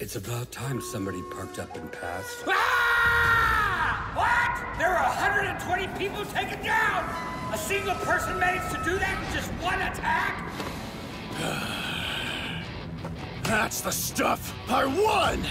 It's about time somebody parked up and passed. Ah! What? There are 120 people taken down! A single person managed to do that in just one attack? That's the stuff I won!